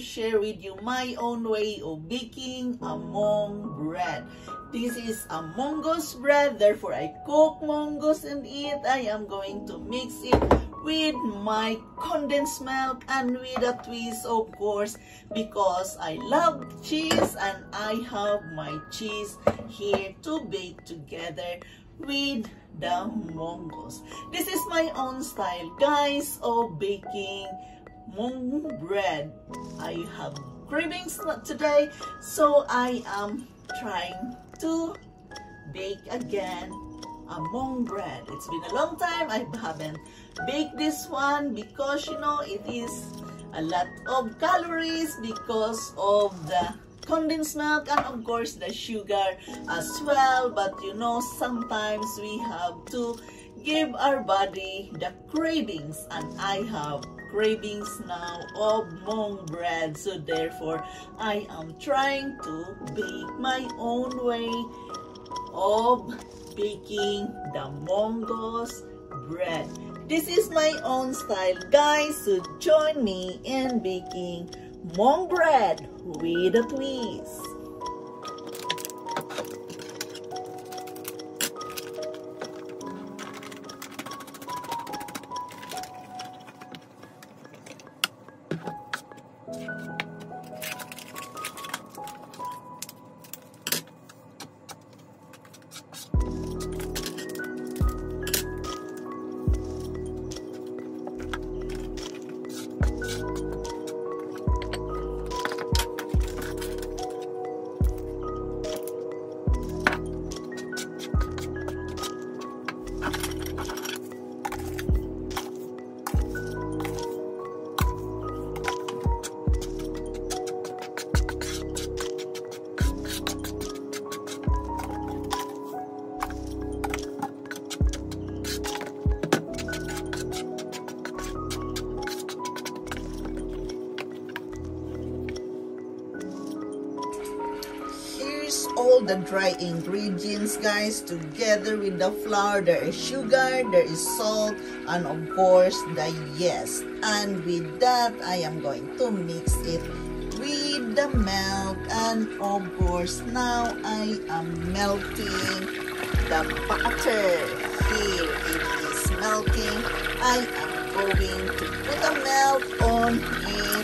share with you my own way of baking a mung bread. This is a mungus bread, therefore I cook mungus and eat. I am going to mix it with my condensed milk and with a twist of course because I love cheese and I have my cheese here to bake together with the mungus. This is my own style guys of baking mung bread. I have cravings today so I am trying to bake again a mung bread. It's been a long time I haven't baked this one because you know it is a lot of calories because of the condensed milk and of course the sugar as well but you know sometimes we have to give our body the cravings and I have cravings now of mung bread. So therefore I am trying to bake my own way of baking the monggos bread. This is my own style guys. So join me in baking mung bread with a twist all the dry ingredients guys together with the flour. There is sugar there is salt and of course the yeast. And with that i am going to mix it with the milk. And of course now i am melting the butter. Here it is melting. I am going to put the milk on it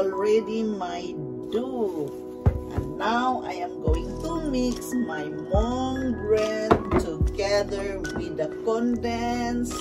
already my dough. And now I am going to mix my mung bread together with the condensed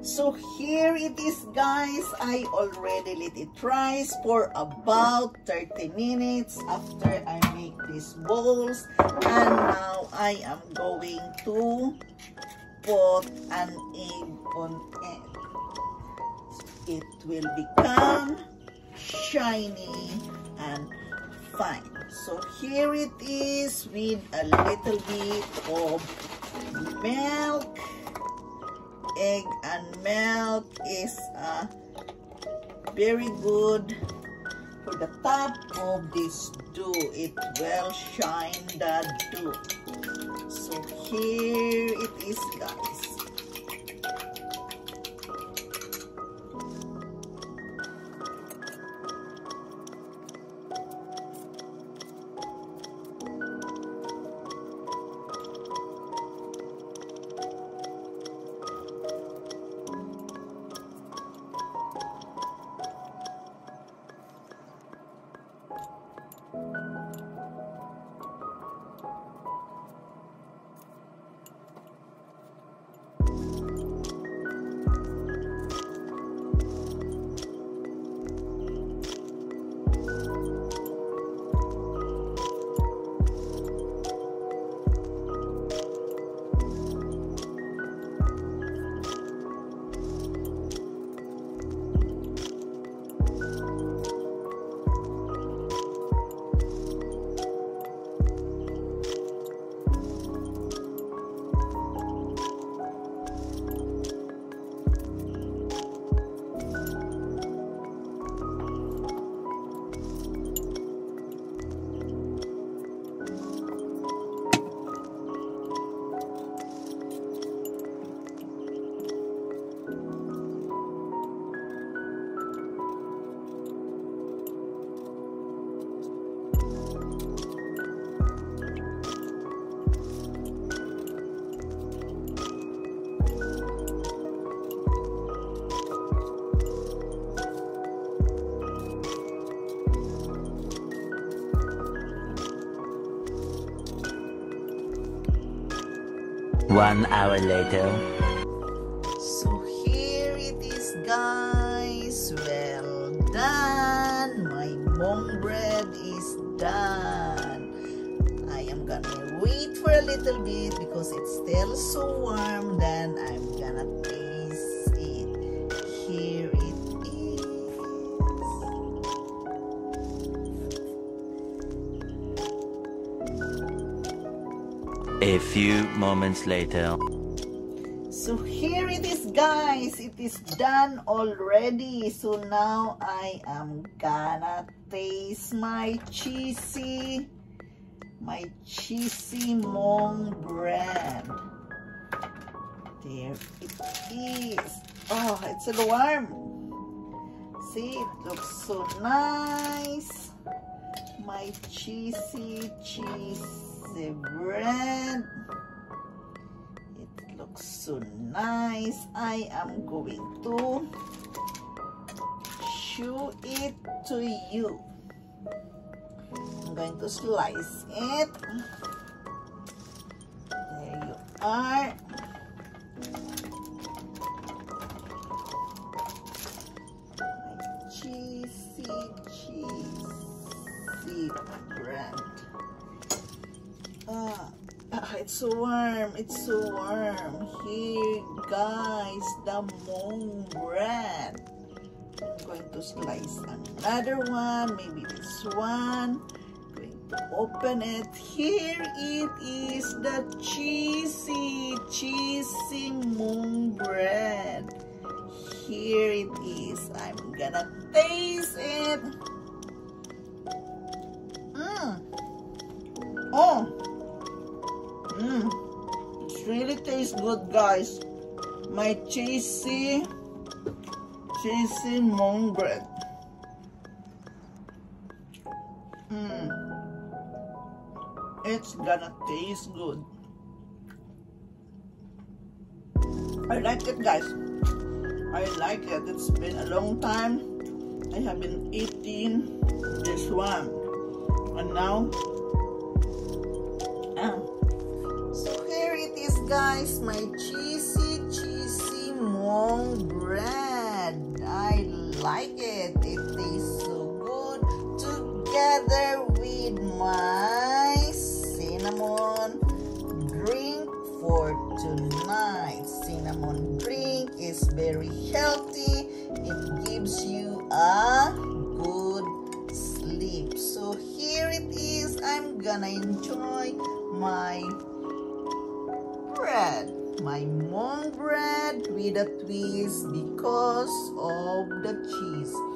So here it is guys. I already let it rise for about 30 minutes after I make these balls. And now I am going to put an egg on it. It will become shiny and fine. So here it is with a little bit of milk egg and milk is uh, very good for the top of this dough. It will shine the dough. So here it is guys. One hour later. So here it is guys. Well done. My mung bread is done. I am gonna wait for a little bit because it's still so warm. Then I'm gonna taste A few moments later. So here it is guys. It is done already. So now I am gonna taste my cheesy, my cheesy monggo bread. There it is. Oh, it's so warm. See, it looks so nice. My cheesy, cheesy bread. It looks so nice. I am going to show it to you. I'm going to slice it. There you are. It's warm. It's so warm. Here, guys, the mung bread. I'm going to slice another one. Maybe this one. Going to open it. Here it is, the cheesy, cheesy mung bread. Here it is. I'm gonna taste it. Mmm. Oh. Tastes good, guys. My cheesy, cheesy mung bread. Mmm. It's gonna taste good. I like it, guys. I like it. It's been a long time. I have been eating this one. And now, ah. Guys. My cheesy, cheesy Monggo bread. I like it. It tastes so good together with my cinnamon drink for tonight. Cinnamon drink is very healthy. It gives you a good sleep. So here it is. I'm gonna enjoy my bread. My mom bread with a twist because of the cheese.